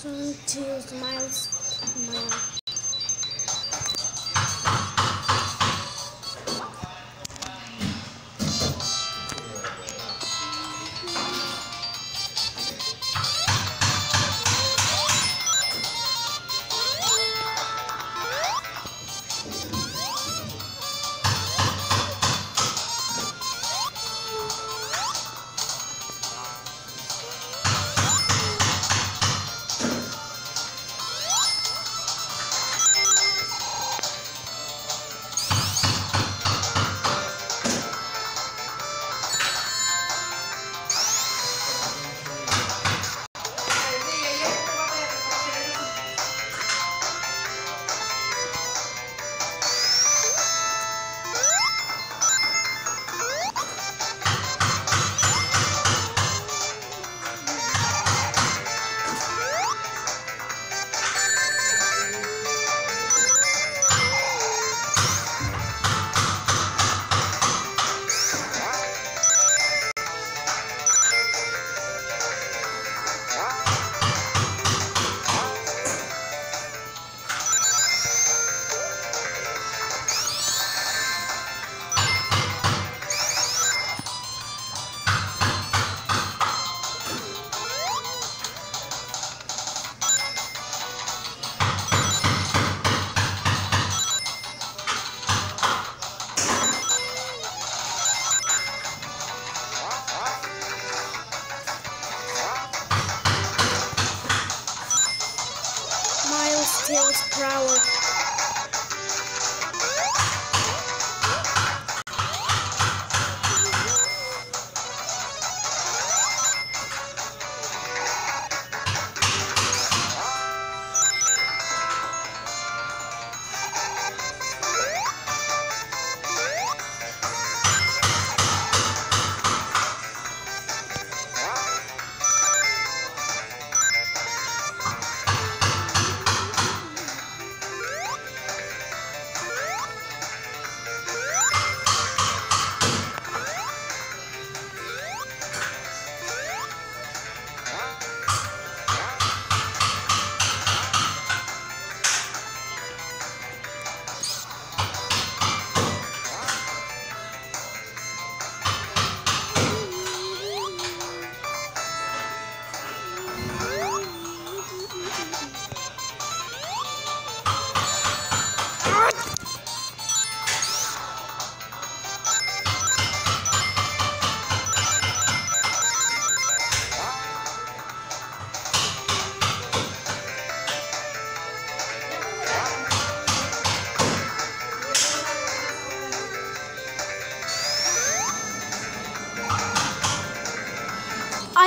Some Tails, Miles, Miles.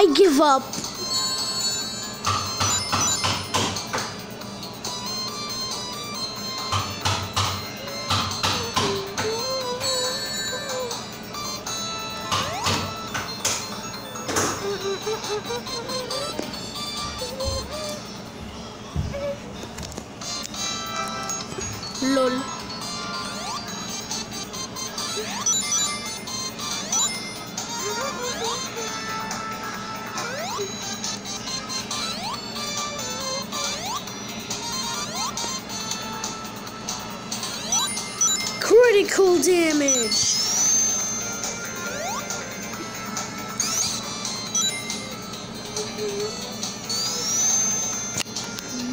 I give up. LOL. Damage.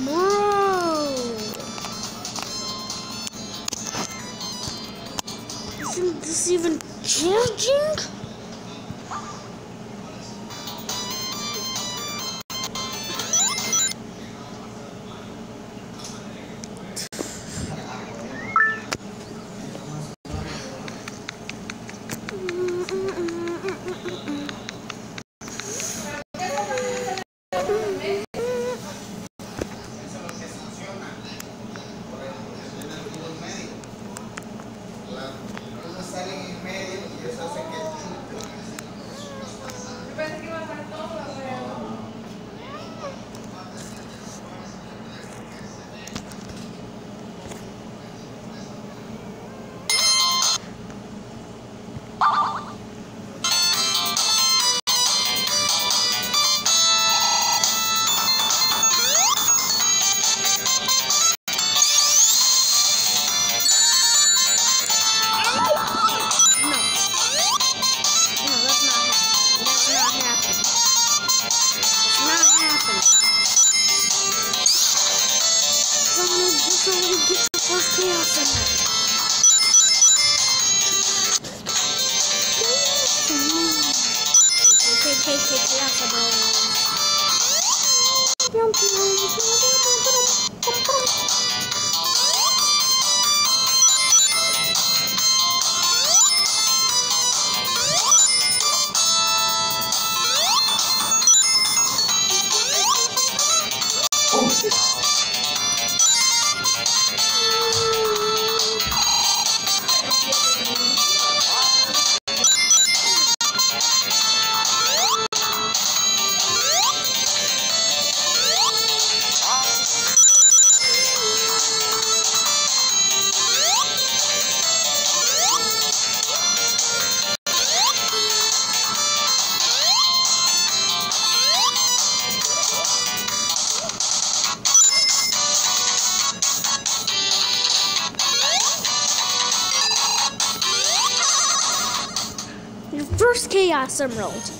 Bro. Isn't this even charging? First Chaos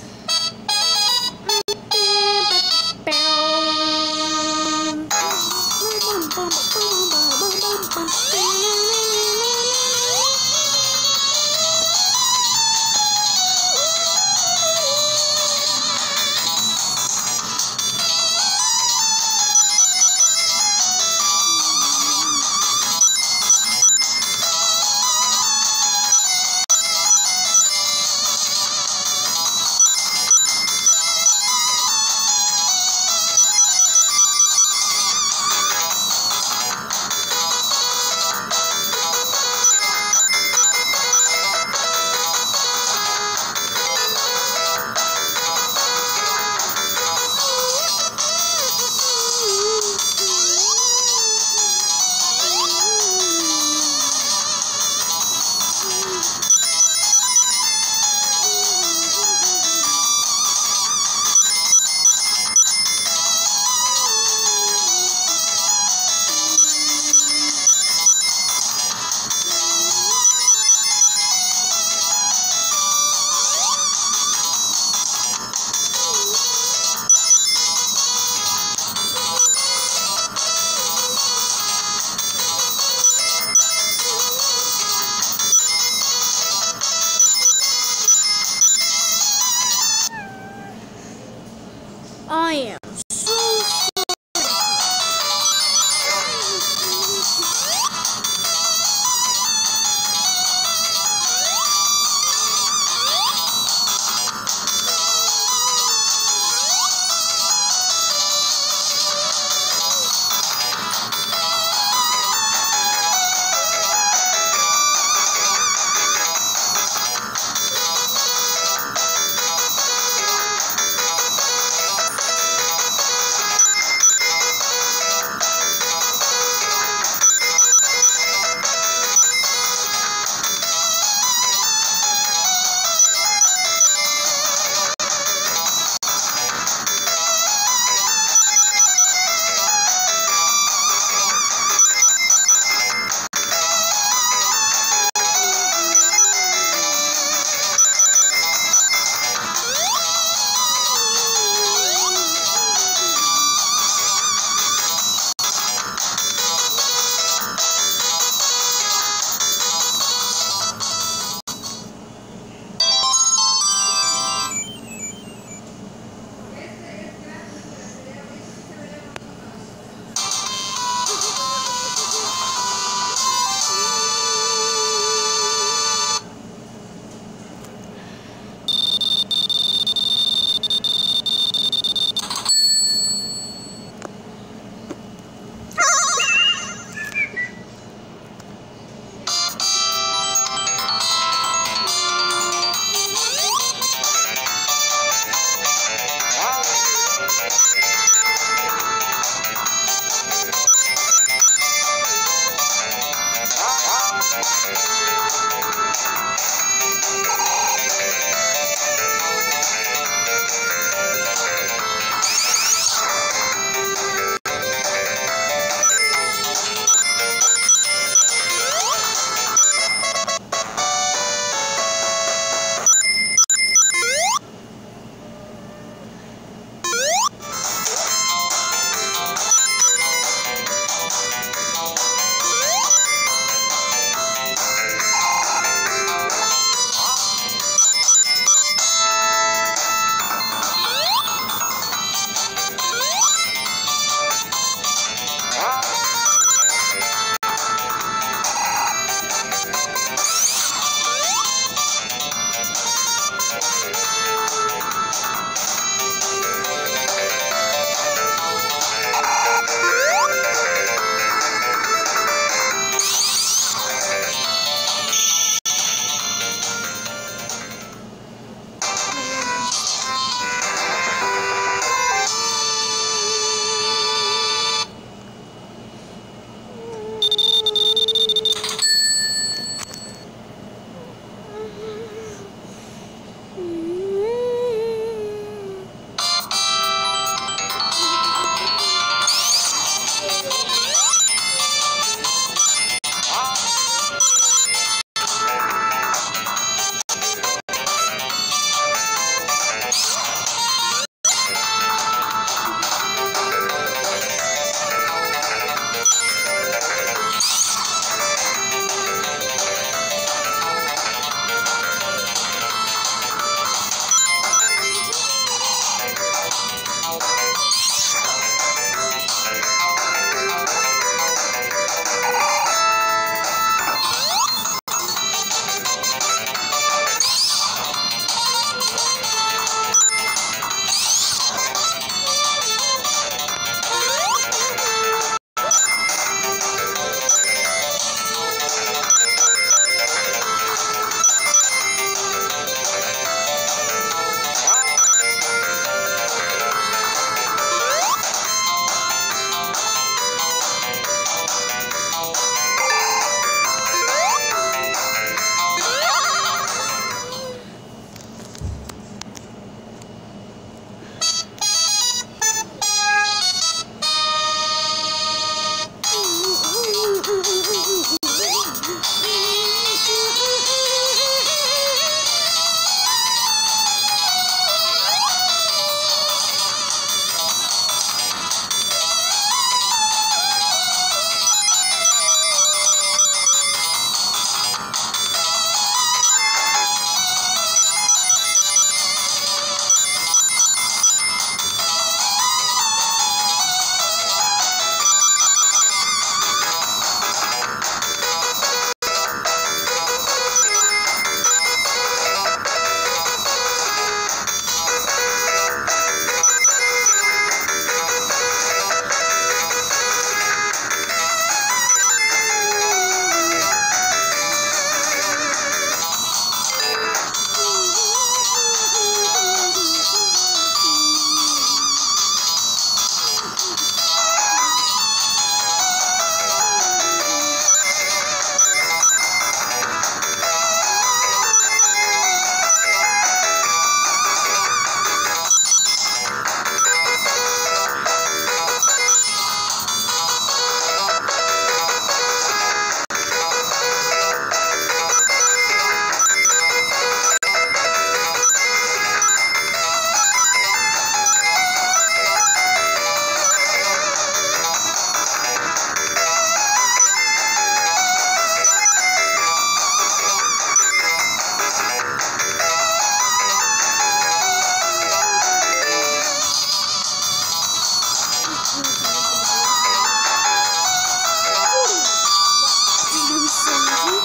And you?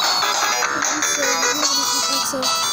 And you.